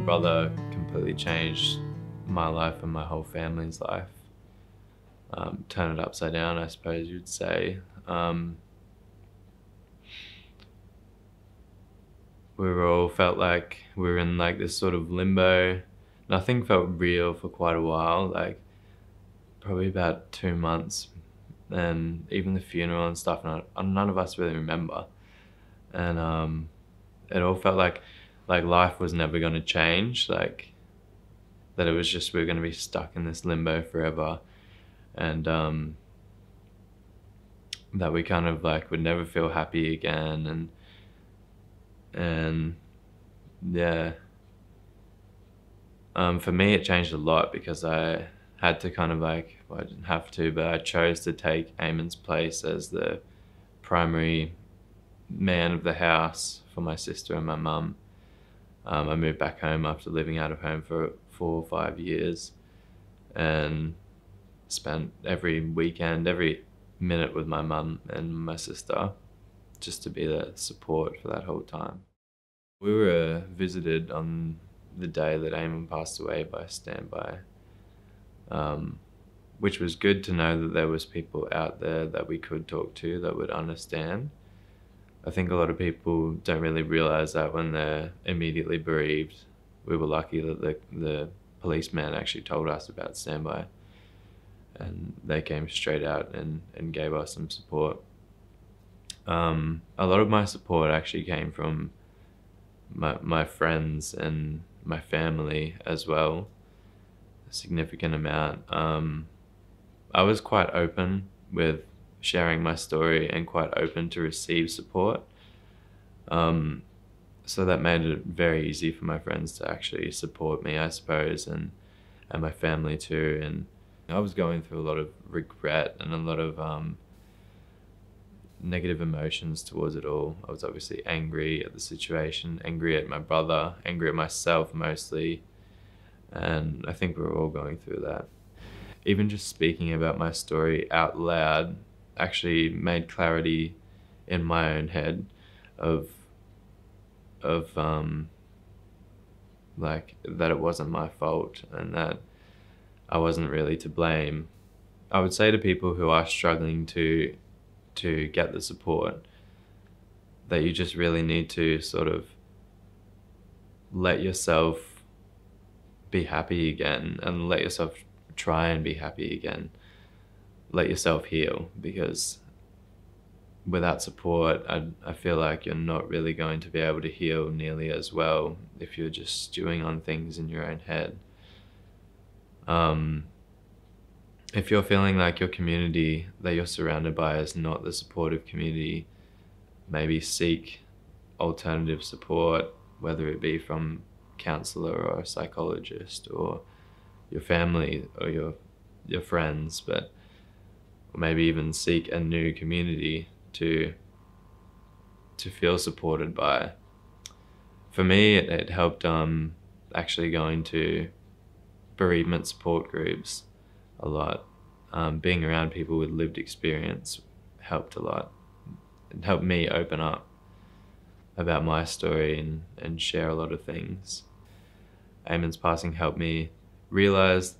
brother completely changed my life and my whole family's life. Um, turn it upside down, I suppose you'd say. Um, we were all felt like we were in like this sort of limbo. Nothing felt real for quite a while, like probably about two months, and even the funeral and stuff. None, none of us really remember, and um, it all felt like like life was never going to change. Like that it was just we are going to be stuck in this limbo forever, and um, that we kind of like would never feel happy again, and and yeah. Um, for me, it changed a lot because I had to kind of like, well, I didn't have to, but I chose to take Eamon's place as the primary man of the house for my sister and my mum. Um, I moved back home after living out of home for four or five years and spent every weekend, every minute with my mum and my sister just to be the support for that whole time. We were visited on the day that Eamon passed away by standby, um, which was good to know that there was people out there that we could talk to that would understand. I think a lot of people don't really realize that when they're immediately bereaved. We were lucky that the, the policeman actually told us about standby and they came straight out and, and gave us some support. Um, a lot of my support actually came from my, my friends and my family as well, a significant amount. Um, I was quite open with sharing my story and quite open to receive support. Um, so that made it very easy for my friends to actually support me, I suppose, and and my family too. And I was going through a lot of regret and a lot of um, negative emotions towards it all. I was obviously angry at the situation, angry at my brother, angry at myself mostly. And I think we are all going through that. Even just speaking about my story out loud actually made clarity in my own head of of um like that it wasn't my fault and that I wasn't really to blame. I would say to people who are struggling to to get the support that you just really need to sort of let yourself be happy again and let yourself try and be happy again. Let yourself heal because without support, I, I feel like you're not really going to be able to heal nearly as well if you're just stewing on things in your own head. Um, if you're feeling like your community that you're surrounded by is not the supportive community, maybe seek alternative support, whether it be from counselor or a psychologist or your family or your your friends, but maybe even seek a new community to to feel supported by. For me, it, it helped um, actually going to bereavement support groups a lot. Um, being around people with lived experience helped a lot. It helped me open up about my story and, and share a lot of things. Eamon's passing helped me realize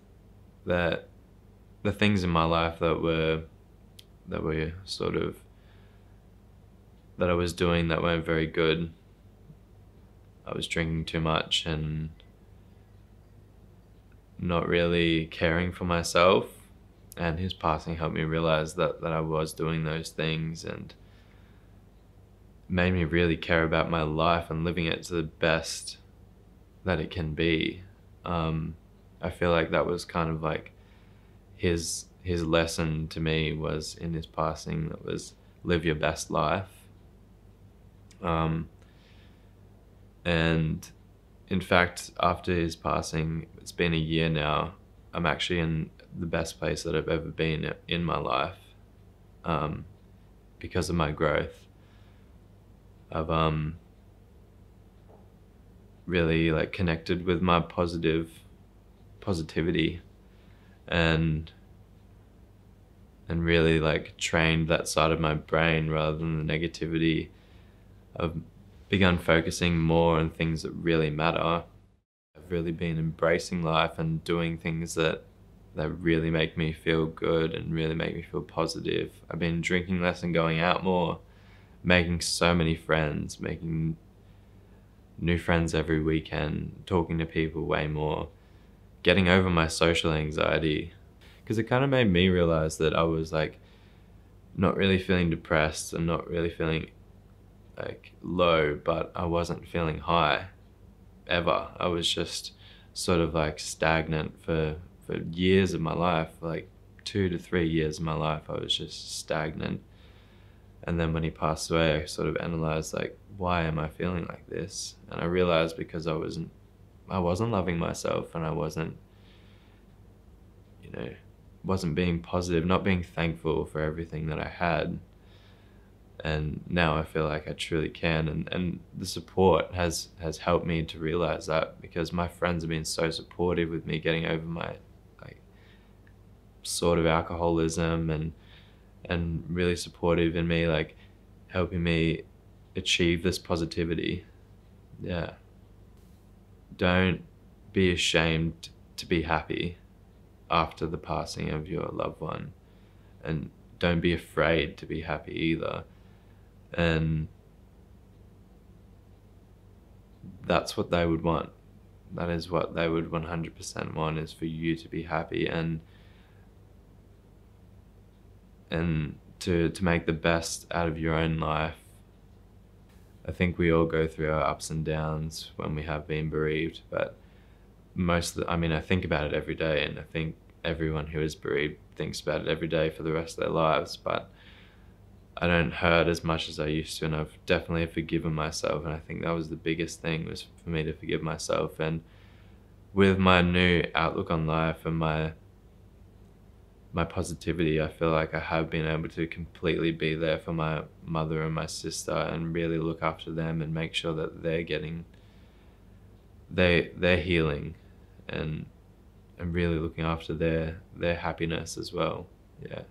that the things in my life that were that were sort of that I was doing that weren't very good. I was drinking too much and not really caring for myself and his passing helped me realize that, that I was doing those things and made me really care about my life and living it to the best that it can be. Um, I feel like that was kind of like his his lesson to me was in his passing that was live your best life. Um, and in fact, after his passing, it's been a year now. I'm actually in the best place that I've ever been in my life um, because of my growth. I've um, really like connected with my positive positivity and and really like trained that side of my brain rather than the negativity. I've begun focusing more on things that really matter. I've really been embracing life and doing things that that really make me feel good and really make me feel positive. I've been drinking less and going out more, making so many friends, making new friends every weekend, talking to people way more, getting over my social anxiety. Because it kind of made me realize that I was like not really feeling depressed and not really feeling like low, but I wasn't feeling high ever. I was just sort of like stagnant for for years of my life, like two to three years of my life. I was just stagnant. And then when he passed away, I sort of analyzed like, why am I feeling like this? And I realized because I wasn't, I wasn't loving myself, and I wasn't, you know, wasn't being positive, not being thankful for everything that I had. And now I feel like I truly can and, and the support has has helped me to realize that because my friends have been so supportive with me getting over my like sort of alcoholism and and really supportive in me like helping me achieve this positivity. Yeah don't be ashamed to be happy after the passing of your loved one. And don't be afraid to be happy either. And that's what they would want. That is what they would 100% want is for you to be happy and and to to make the best out of your own life I think we all go through our ups and downs when we have been bereaved but most the, I mean I think about it every day and I think everyone who is bereaved thinks about it every day for the rest of their lives but I don't hurt as much as I used to, and I've definitely forgiven myself. And I think that was the biggest thing was for me to forgive myself. And with my new outlook on life and my my positivity, I feel like I have been able to completely be there for my mother and my sister, and really look after them and make sure that they're getting they they're healing, and and really looking after their their happiness as well. Yeah.